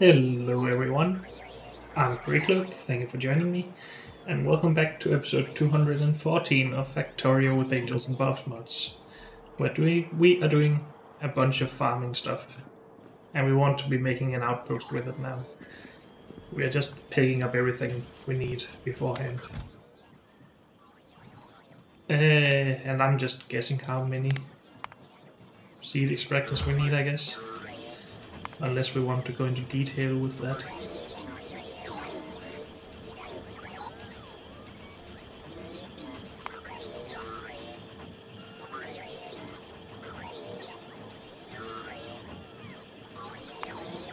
Hello everyone, I'm Greycloak, thank you for joining me, and welcome back to episode 214 of Factorio with Angels and Bobs mods, where we, we are doing a bunch of farming stuff, and we want to be making an outpost with it now. We are just picking up everything we need beforehand. Uh, and I'm just guessing how many seed extractors we need, I guess. Unless we want to go into detail with that.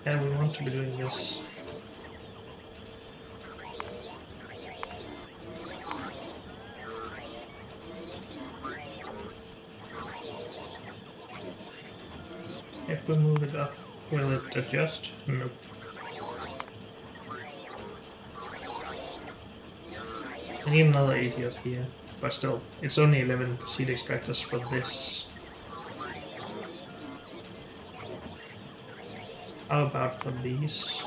And we want to be doing this If we move it up, will it adjust? Nope. I need another 80 up here, but still, it's only 11 seed extractors for this. How about for these?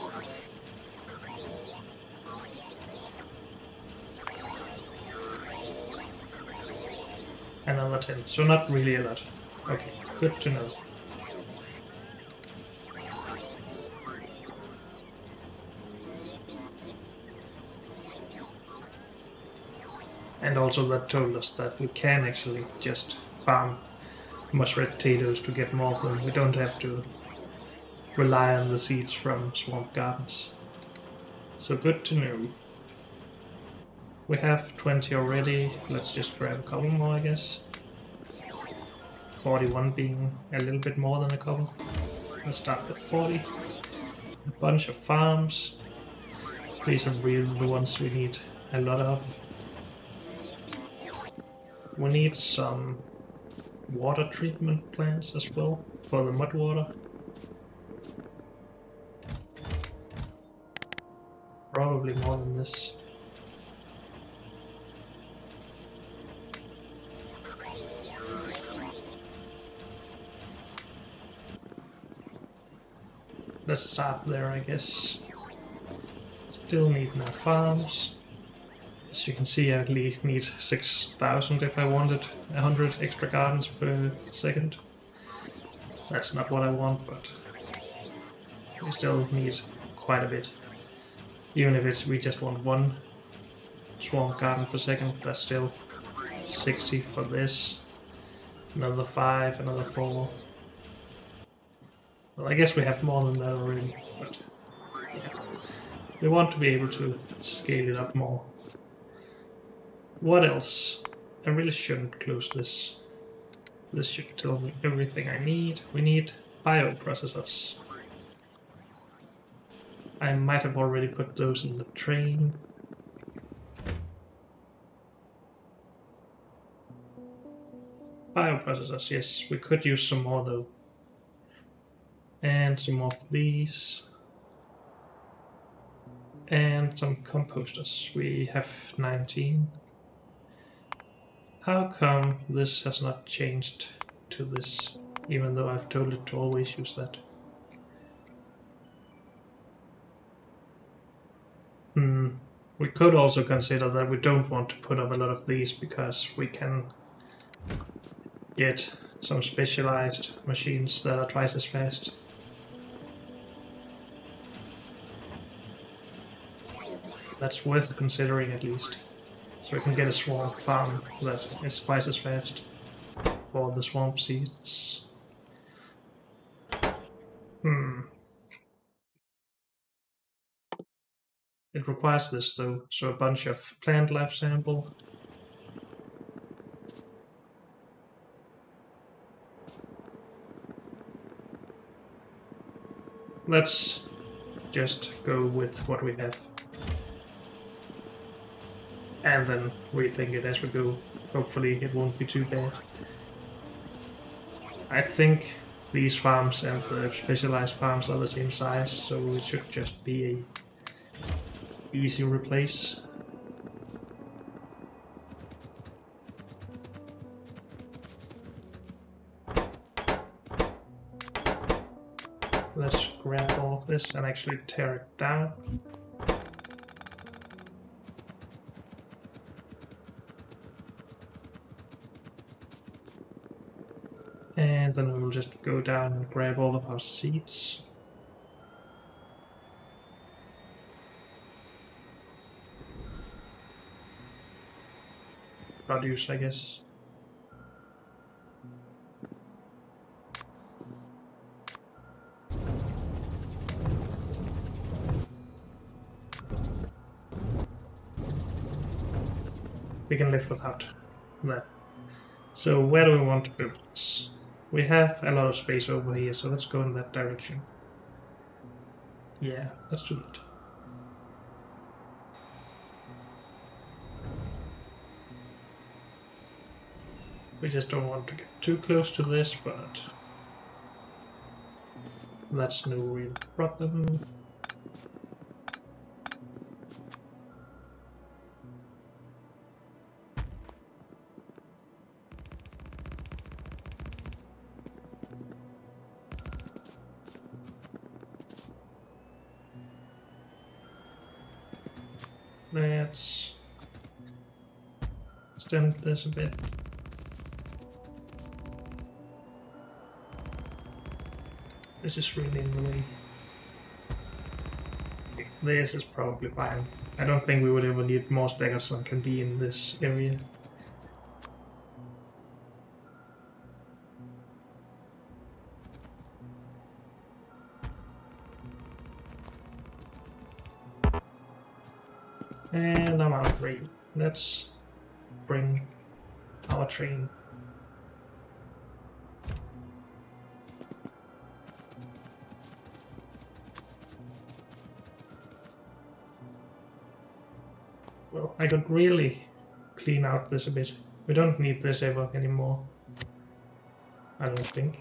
Another 10, so not really a lot. Okay, good to know. And also that told us that we can actually just farm mushroom potatoes to get more of them. We don't have to rely on the seeds from swamp gardens. So good to know. We have 20 already, let's just grab a couple more I guess. 41 being a little bit more than a couple. Let's start with 40. A bunch of farms. These are really the ones we need a lot of. We need some water treatment plants as well for the mud water. Probably more than this. Let's start there, I guess. Still need more farms. As you can see, I least need 6,000 if I wanted 100 extra gardens per second. That's not what I want, but we still need quite a bit. Even if it's we just want one swamp garden per second, that's still 60 for this. Another 5, another 4. Well, I guess we have more than that already, but yeah. We want to be able to scale it up more. What else? I really shouldn't close this. This should tell me everything I need. We need bioprocessors. I might have already put those in the train. Bioprocessors, yes, we could use some more though. And some of these. And some composters. We have 19. How come this has not changed to this, even though I've told it to always use that? Hmm. We could also consider that we don't want to put up a lot of these because we can get some specialized machines that are twice as fast. That's worth considering at least. So we can get a swamp farm that is twice as fast for the swamp seeds. Hmm. It requires this though, so a bunch of plant life sample. Let's just go with what we have and then rethink it as we go. Hopefully it won't be too bad. I think these farms and the specialized farms are the same size, so it should just be a easy replace. Let's grab all of this and actually tear it down. And then we'll just go down and grab all of our seeds. Produce, I guess. We can live without that. So where do we want to build this? We have a lot of space over here, so let's go in that direction. Yeah, let's do that. We just don't want to get too close to this, but that's no real problem. Extend this a bit. This is really way. This is probably fine. I don't think we would ever need more staggers than can be in this area. And I'm out of rail. Let's bring our train. Well, I could really clean out this a bit. We don't need this ever anymore. I don't think.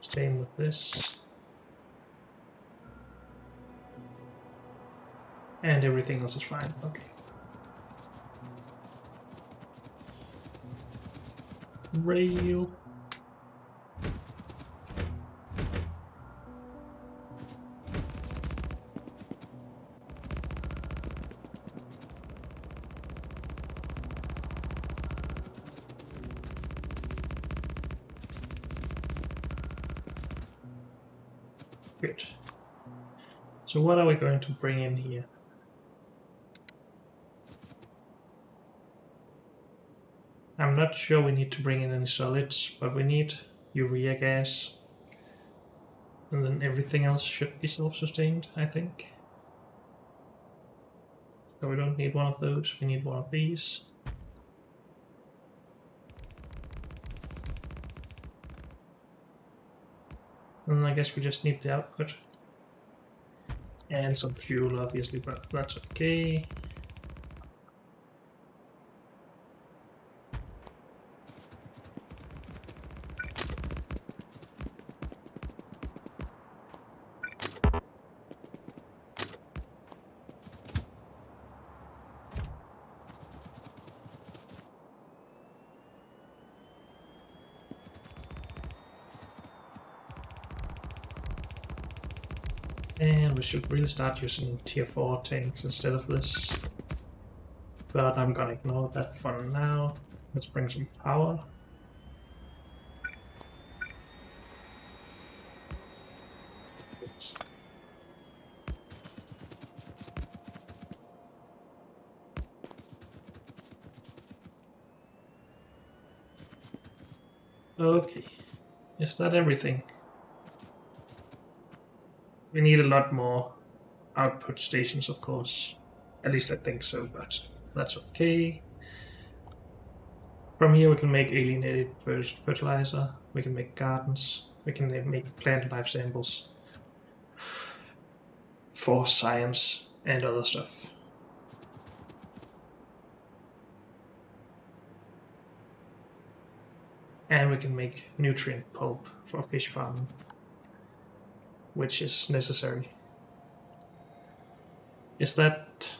Same with this. And everything else is fine. Okay. Rail. Good. So what are we going to bring in here? Not sure we need to bring in any solids, but we need urea gas. And then everything else should be self-sustained, I think. So we don't need one of those, we need one of these. And I guess we just need the output. And some fuel, obviously, but that's okay. And we should really start using tier 4 tanks instead of this. But I'm gonna ignore that for now. Let's bring some power. Okay, is that everything? We need a lot more output stations, of course. At least I think so, but that's okay. From here we can make alienated fertilizer, we can make gardens, we can make plant life samples for science and other stuff. And we can make nutrient pulp for fish farming which is necessary. Is that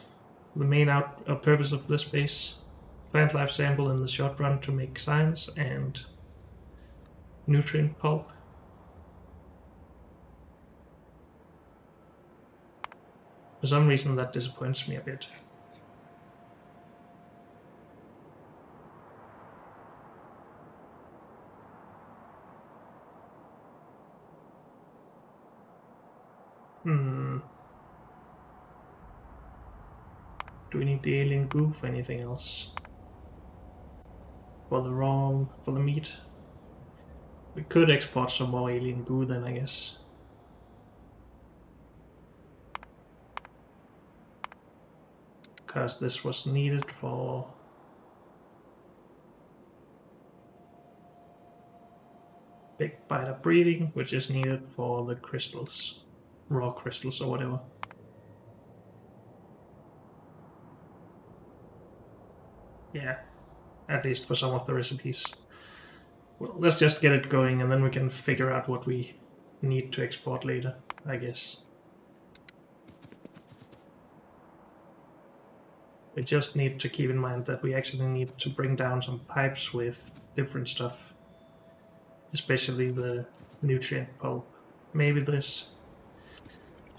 the main out uh, purpose of this base? Plant life sample in the short run to make science and nutrient pulp. For some reason that disappoints me a bit. Hmm. Do we need the alien goo for anything else? For the raw, for the meat? We could export some more alien goo then, I guess. Because this was needed for... Big biter breeding, which is needed for the crystals. Raw crystals or whatever. Yeah, at least for some of the recipes. Well, let's just get it going and then we can figure out what we need to export later, I guess. We just need to keep in mind that we actually need to bring down some pipes with different stuff. Especially the nutrient pulp. Maybe this.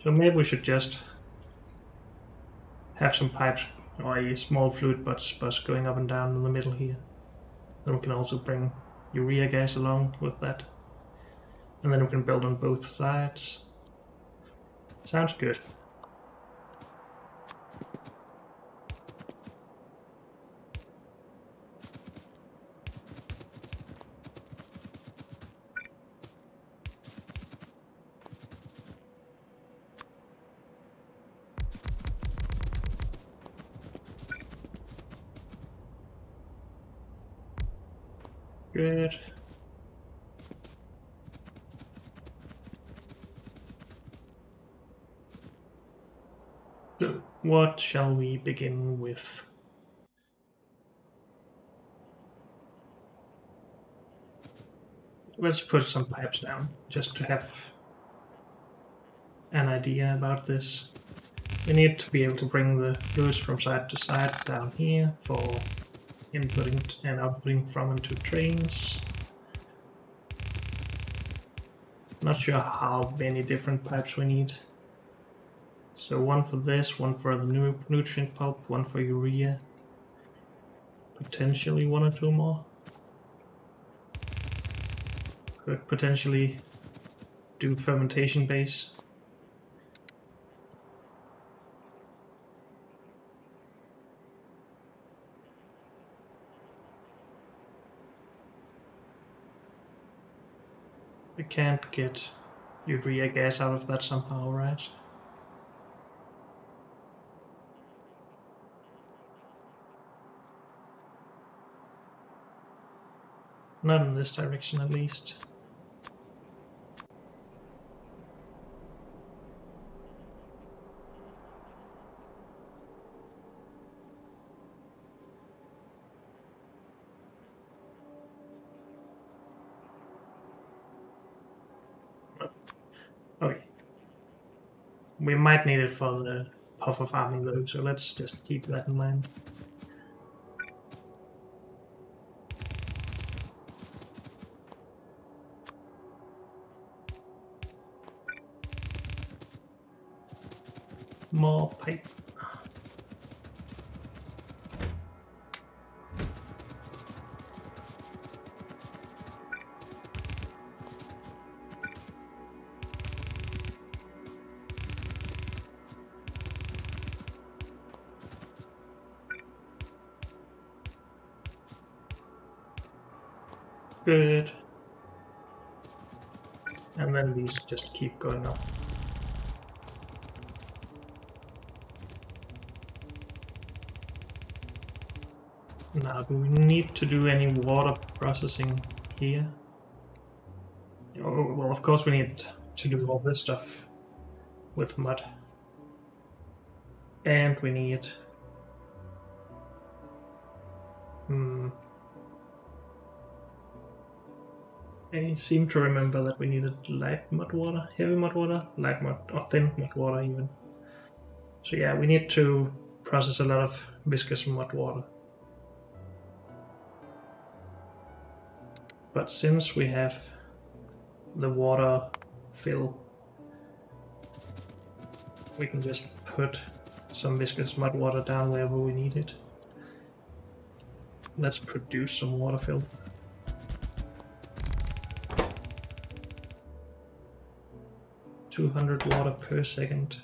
So maybe we should just have some pipes or a small fluid bus, bus going up and down in the middle here. Then we can also bring urea gas along with that. And then we can build on both sides. Sounds good. Good. So, what shall we begin with? Let's put some pipes down, just to have an idea about this. We need to be able to bring the fluids from side to side down here for inputting and outputting from and to trains. Not sure how many different pipes we need. So one for this, one for the nu nutrient pulp, one for urea. Potentially one or two more. Could potentially do fermentation base. We can't get urea gas out of that somehow, right? Not in this direction, at least. Oh, okay. We might need it for the puffer farming though, so let's just keep that in mind. More pipe. Good. And then these just keep going up. Now, do we need to do any water processing here? Oh, well, of course we need to do all this stuff with mud. And we need... Hmm... I seem to remember that we needed light mud water, heavy mud water, light mud, or thin mud water even. So yeah, we need to process a lot of viscous mud water. But since we have the water fill, we can just put some viscous mud water down wherever we need it. Let's produce some water fill. Two hundred water per second.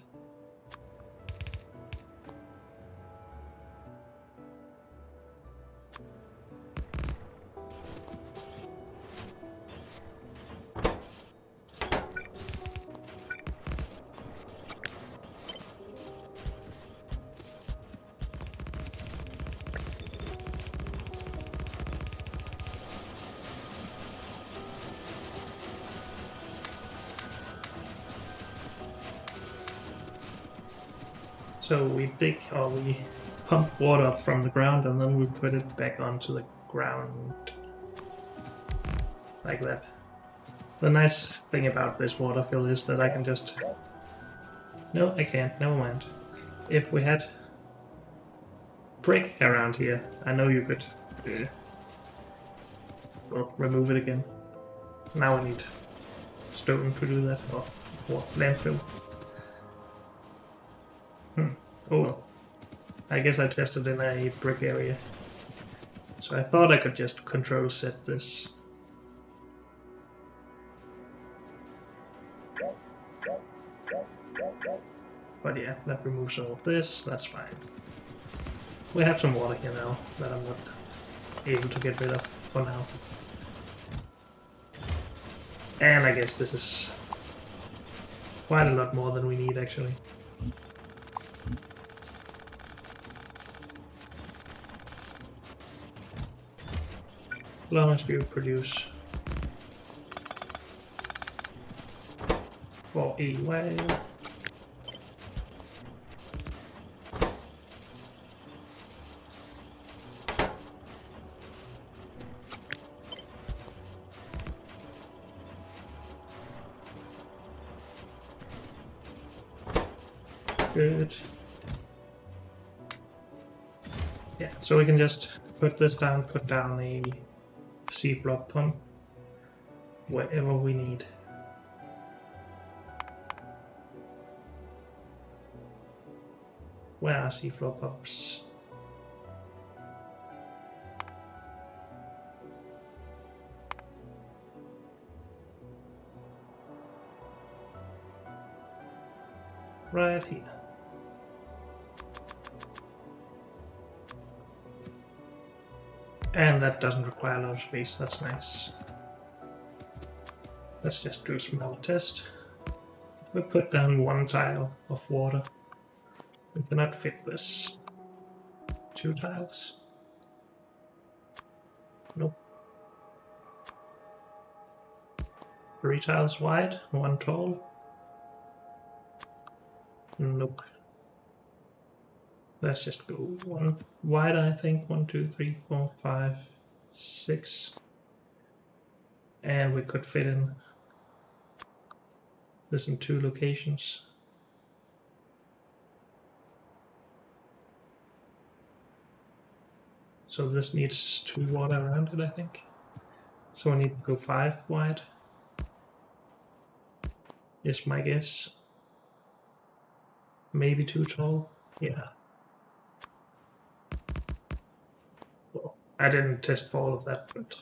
Dig or we pump water up from the ground and then we put it back onto the ground. Like that. The nice thing about this water fill is that I can just... No, I can't. Never mind. If we had brick around here, I know you could uh, well, remove it again. Now we need stone to do that, or, or landfill. Oh. I guess I tested in a brick area. So I thought I could just control set this. But yeah, that removes all of this, that's fine. We have some water here now that I'm not able to get rid of for now. And I guess this is quite a lot more than we need actually. As we produce for a while. Good. Yeah, so we can just put this down, put down a seafloor pump wherever we need. Where are seafloor pumps? Right here. And that doesn't require a lot of space, that's nice. Let's just do a small test. We put down one tile of water. We cannot fit this. Two tiles? Nope. Three tiles wide, one tall? Nope. Let's just go one wide, I think. One, two, three, four, five, six. And we could fit in this in two locations. So this needs two water around it, I think. So I need to go five wide. Is my guess. Maybe too tall. Yeah. I didn't test for all of that, but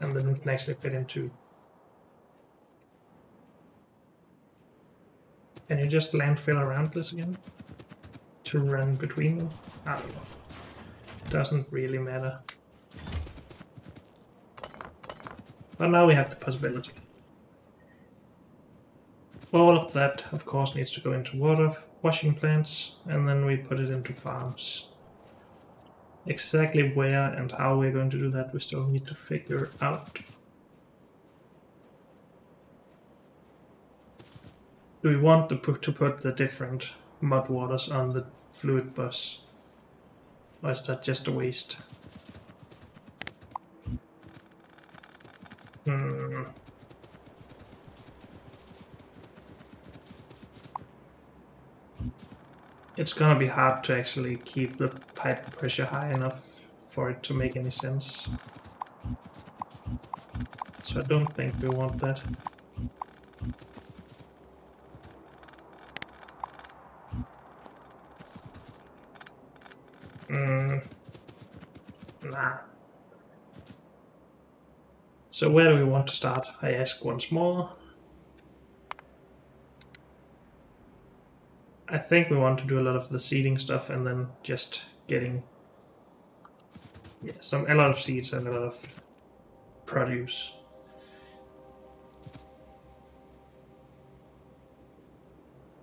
and then we can actually fit into. Can you just landfill around this again? To run between them? I don't know. Doesn't really matter. But now we have the possibility. All of that, of course, needs to go into water, washing plants, and then we put it into farms. Exactly where and how we're going to do that, we still need to figure out. Do we want to put, to put the different mud waters on the fluid bus? Or is that just a waste? Hmm. It's gonna be hard to actually keep the pipe pressure high enough for it to make any sense. so I don't think we want that. Mm. Nah. So where do we want to start? I ask once more. I think we want to do a lot of the seeding stuff and then just getting yeah, some a lot of seeds and a lot of produce.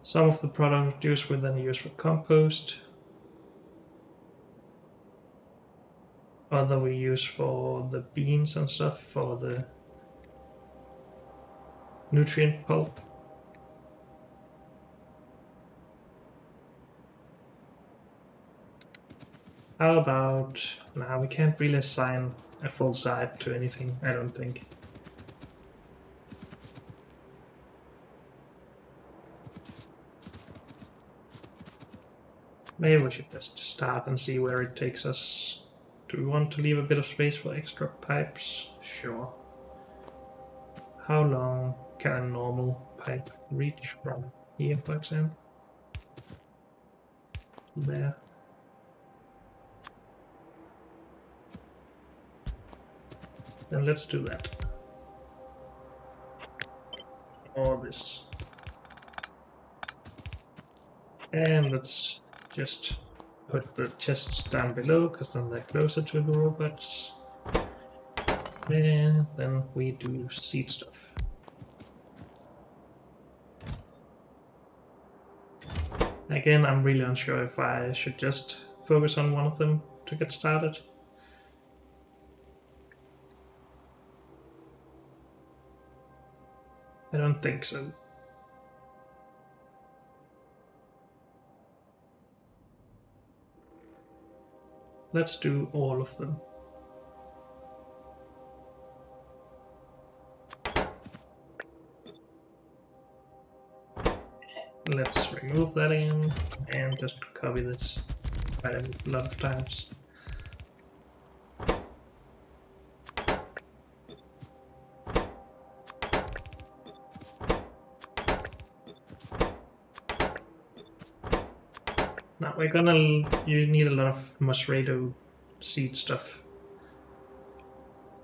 Some of the produce we then use for compost. Other we use for the beans and stuff for the nutrient pulp. How about... Nah, we can't really assign a full side to anything, I don't think. Maybe we should just start and see where it takes us. Do we want to leave a bit of space for extra pipes? Sure. How long can a normal pipe reach from here, for example? There. Then let's do that. Or this. And let's just put the chests down below, because then they're closer to the robots. And then we do seed stuff. Again, I'm really unsure if I should just focus on one of them to get started. I don't think so. Let's do all of them. Let's remove that again and just copy this quite a lot of times. We're gonna... You need a lot of Mosrado seed stuff.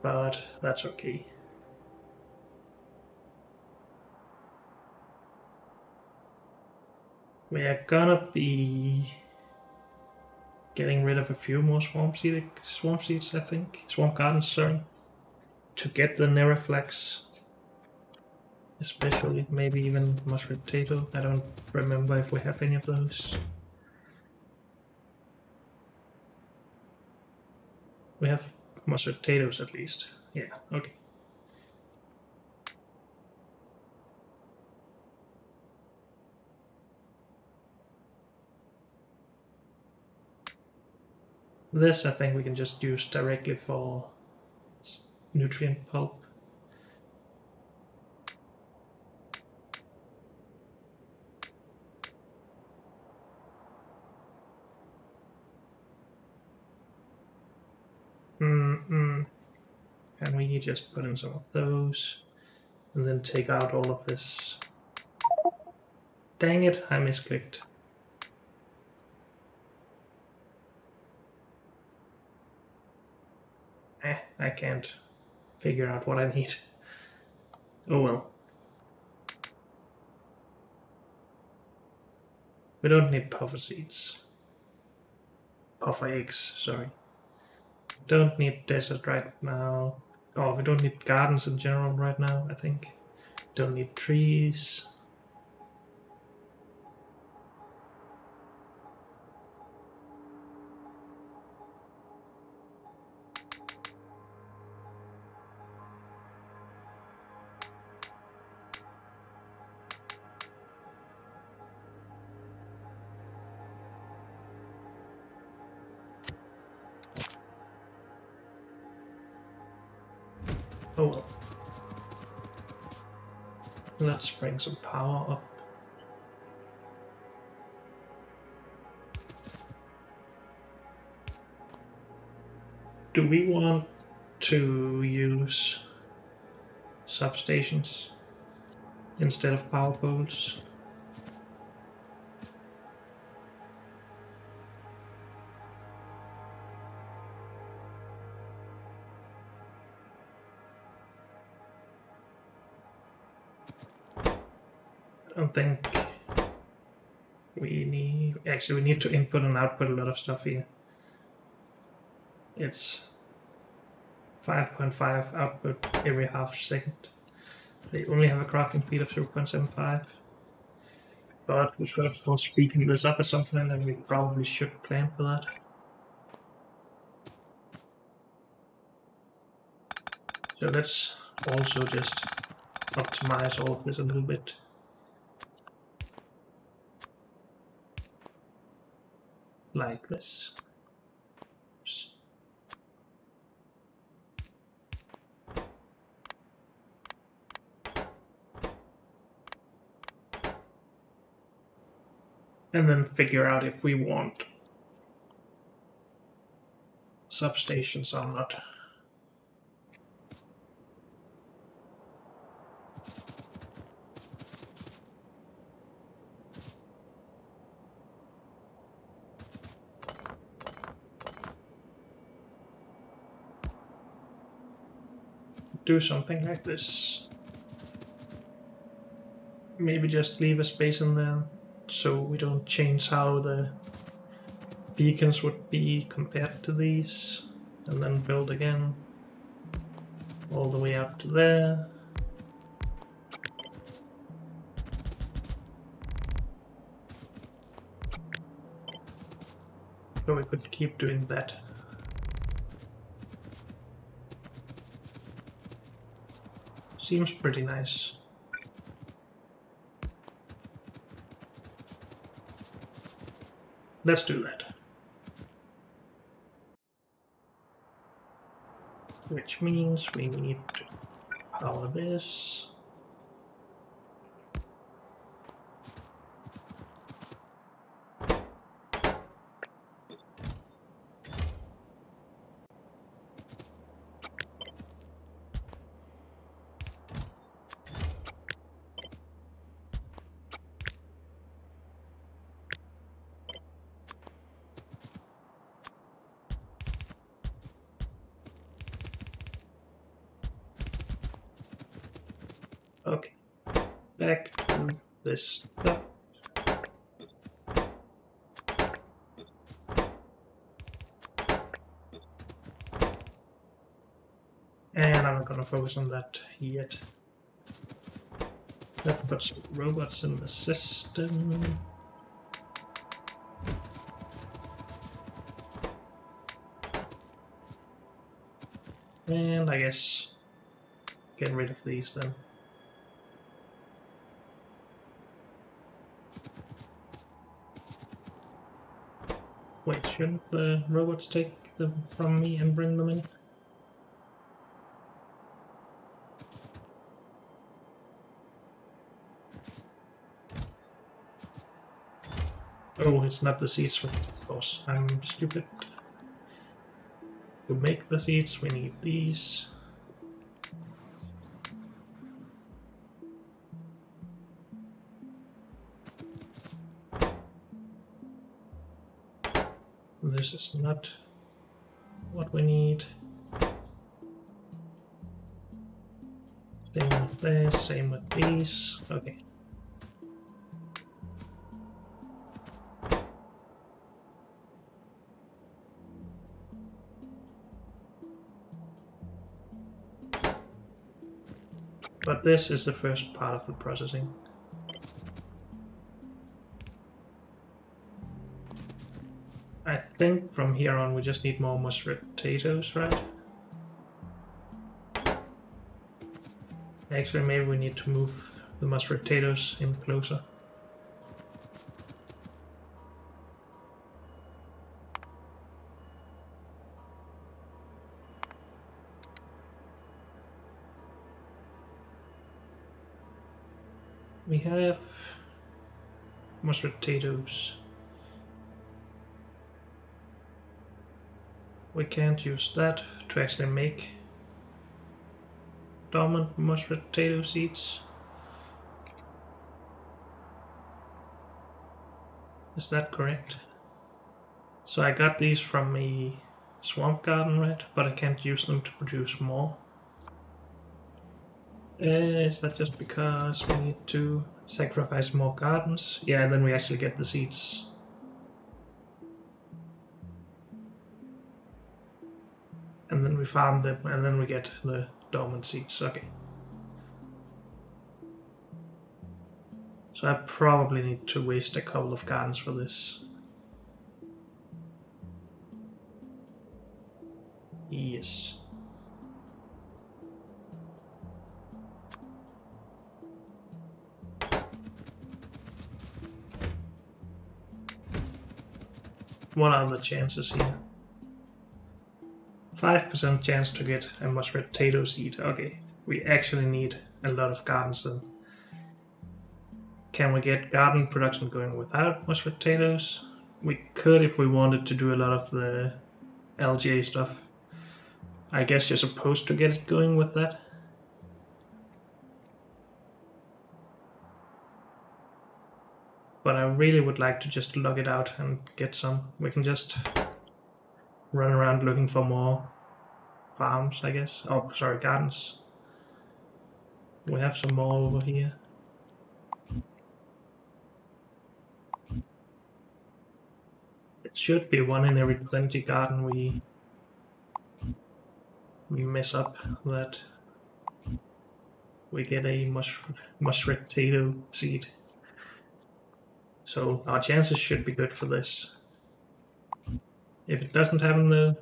But that's okay. We are gonna be getting rid of a few more swamp seed, swamp seeds, I think. Swamp gardens, sorry. To get the Neriflex. Especially, maybe even mashed potato. I don't remember if we have any of those. We have mashed potatoes at least. Yeah, okay. This I think we can just use directly for nutrient pulp. Mm Can we just put in some of those and then take out all of this? Dang it, I misclicked. Eh, I can't figure out what I need. Oh well. We don't need puffer seeds. Puffer eggs, sorry don't need desert right now. Oh, we don't need gardens in general right now, I think. Don't need trees. Bring some power up. Do we want to use substations instead of power poles. I don't think we need actually we need to input and output a lot of stuff here. It's 5.5 output every half second. They only have a crafting speed of 0.75. But we could of course speeding this up or something and we probably should plan for that. So let's also just optimize all of this a little bit. Like this. Oops. and then figure out if we want substations or not. Do something like this. Maybe just leave a space in there so we don't change how the beacons would be compared to these and then build again all the way up to there so we could keep doing that seems pretty nice Let's do that. Which means we need to power this. Okay, back to this stuff. And I'm not gonna focus on that yet. Let's put some robots in the system. And I guess get rid of these then. Shouldn't the robots take them from me and bring them in? Oh, it's not the for of course. I'm stupid. To make the seats, we need these. This is not what we need. Same with this, same with these. Okay. But this is the first part of the processing. Think from here on we just need more mushed potatoes, right? Actually, maybe we need to move the mushed potatoes in closer. We have mashed potatoes. We can't use that to actually make dormant mashed potato seeds. Is that correct? So I got these from a swamp garden, right? But I can't use them to produce more. Uh, is that just because we need to sacrifice more gardens? Yeah, then we actually get the seeds. We farm them, and then we get the dormant seeds. Okay. So I probably need to waste a couple of gardens for this. Yes. What are the chances here? 5% chance to get a mashed potato seed. Okay, we actually need a lot of gardens then. Can we get garden production going without mashed potatoes? We could if we wanted to do a lot of the LGA stuff. I guess you're supposed to get it going with that. But I really would like to just log it out and get some. We can just run around looking for more farms, I guess. Oh, sorry, gardens. We have some more over here. It should be one in every 20 garden we we mess up that we get a mush mush potato seed. So our chances should be good for this. If it doesn't happen though,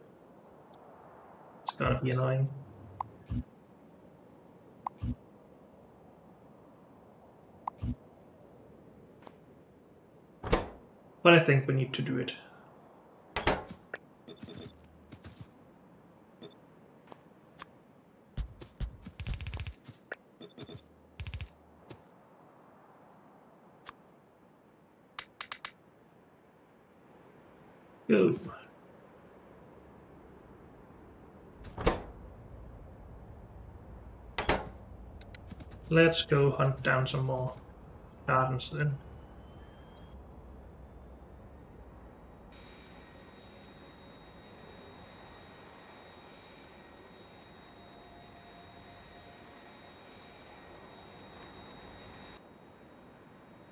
it's gonna be annoying. But I think we need to do it. Go. Let's go hunt down some more gardens then.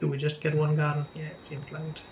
Do we just get one garden? Yeah, it seems like it.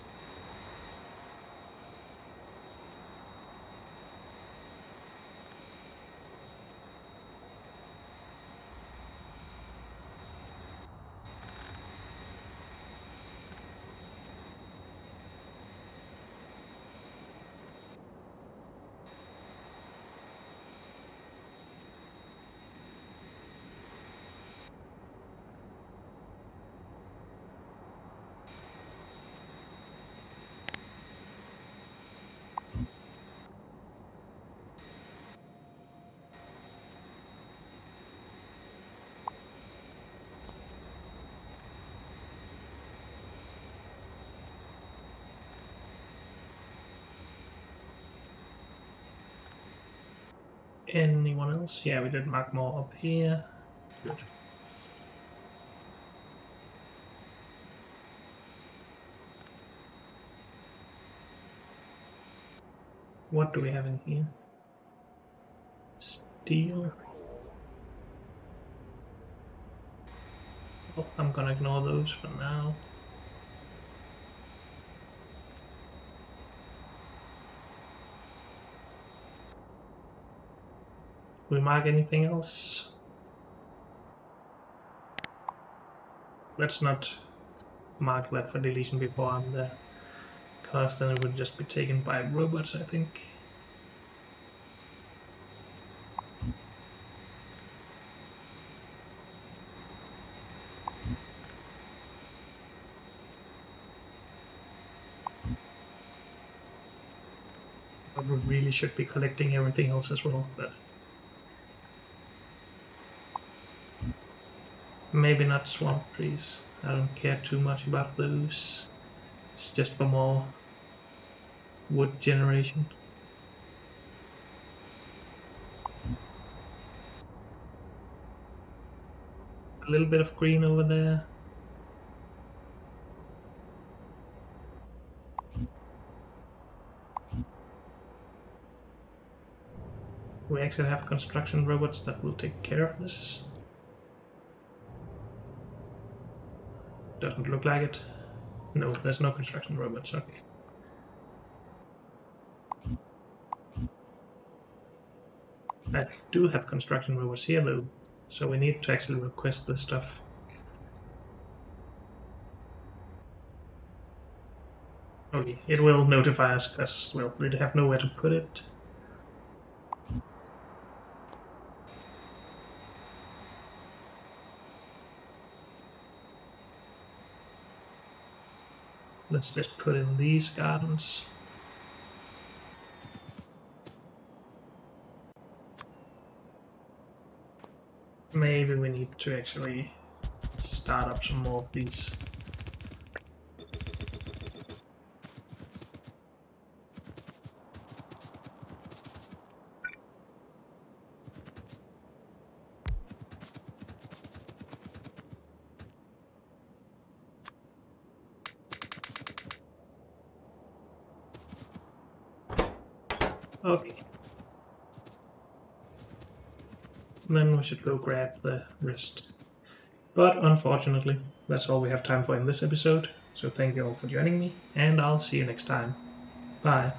Anyone else? Yeah, we did mark more up here. Good. What do we have in here? Steel. Oh, I'm gonna ignore those for now. We mark anything else? Let's not mark that for deletion before I'm there, because then it would just be taken by robots, I think. But we really should be collecting everything else as well, but Maybe not swamp trees. I don't care too much about those. It's just for more wood generation. a little bit of green over there. We actually have construction robots that will take care of this. Doesn't look like it. No, there's no construction robots, okay. I do have construction robots here though, so we need to actually request this stuff. Okay, it will notify us because, well, we have nowhere to put it. Let's just put in these gardens. Maybe we need to actually start up some more of these. Okay. Then we should go grab the wrist. But unfortunately, that's all we have time for in this episode. So thank you all for joining me, and I'll see you next time. Bye.